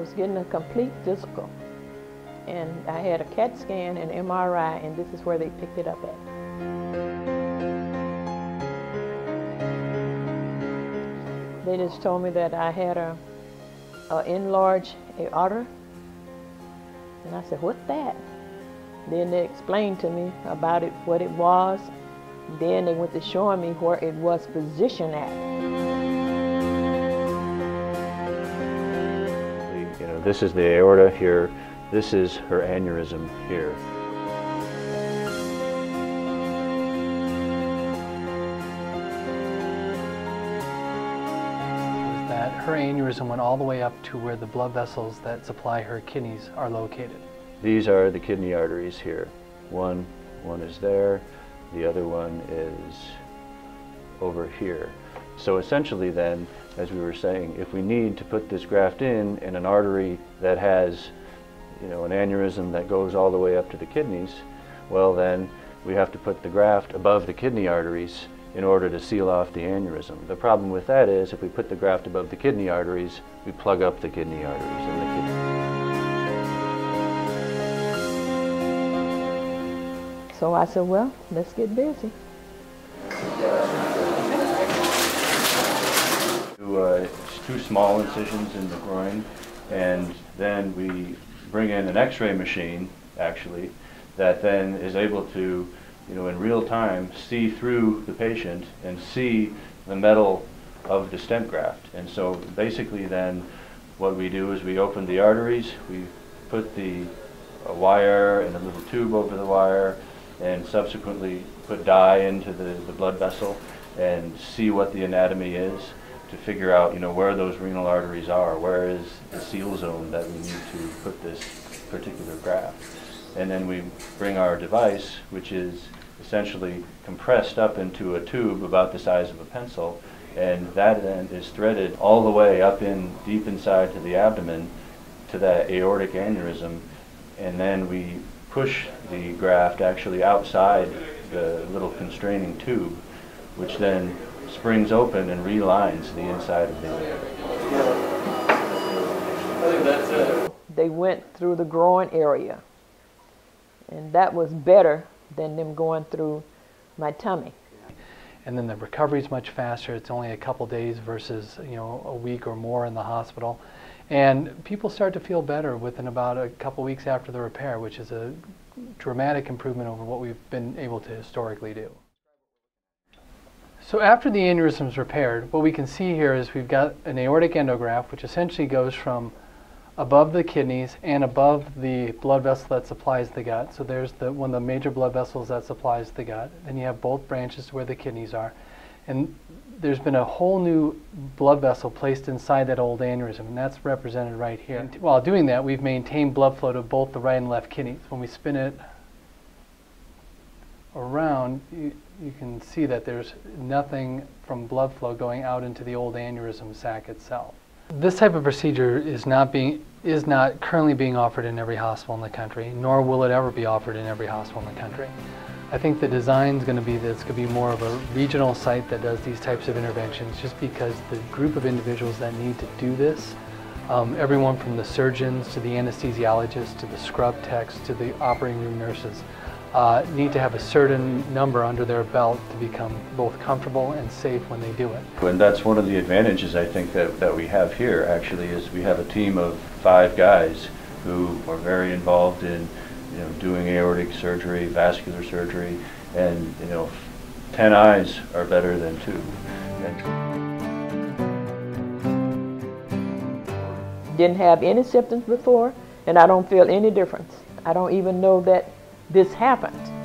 was getting a complete physical. And I had a CAT scan and MRI, and this is where they picked it up at. They just told me that I had a, a enlarged aorta. And I said, what's that? Then they explained to me about it, what it was. Then they went to showing me where it was positioned at. This is the aorta here. This is her aneurysm here. that her aneurysm went all the way up to where the blood vessels that supply her kidneys are located. These are the kidney arteries here. One, one is there, the other one is over here. So essentially then, as we were saying, if we need to put this graft in in an artery that has you know, an aneurysm that goes all the way up to the kidneys, well then we have to put the graft above the kidney arteries in order to seal off the aneurysm. The problem with that is if we put the graft above the kidney arteries, we plug up the kidney arteries in the kidney. So I said, well, let's get busy. Uh, two small incisions in the groin, and then we bring in an x-ray machine, actually, that then is able to you know, in real time, see through the patient and see the metal of the stent graft. And so basically then what we do is we open the arteries, we put the wire and a little tube over the wire, and subsequently put dye into the, the blood vessel and see what the anatomy is to figure out, you know, where those renal arteries are, where is the seal zone that we need to put this particular graft. And then we bring our device, which is essentially compressed up into a tube about the size of a pencil, and that then is threaded all the way up in deep inside to the abdomen to that aortic aneurysm, and then we push the graft actually outside the little constraining tube, which then springs open and relines the inside of the aorta. They went through the groin area, and that was better than them going through my tummy. And then the recovery is much faster. It's only a couple days versus you know a week or more in the hospital. And people start to feel better within about a couple weeks after the repair, which is a dramatic improvement over what we've been able to historically do. So after the aneurysm is repaired, what we can see here is we've got an aortic endograft, which essentially goes from above the kidneys and above the blood vessel that supplies the gut. So there's the one of the major blood vessels that supplies the gut. Then you have both branches where the kidneys are. And there's been a whole new blood vessel placed inside that old aneurysm, and that's represented right here. And while doing that, we've maintained blood flow to both the right and left kidneys. When we spin it around, you, you can see that there's nothing from blood flow going out into the old aneurysm sac itself. This type of procedure is not being is not currently being offered in every hospital in the country, nor will it ever be offered in every hospital in the country. I think the design is going to be that it's going to be more of a regional site that does these types of interventions just because the group of individuals that need to do this, um, everyone from the surgeons to the anesthesiologists to the scrub techs to the operating room nurses, uh, need to have a certain number under their belt to become both comfortable and safe when they do it. And that's one of the advantages I think that, that we have here actually is we have a team of five guys who are very involved in you know, doing aortic surgery, vascular surgery, and you know, 10 eyes are better than two. Didn't have any symptoms before, and I don't feel any difference. I don't even know that this happened.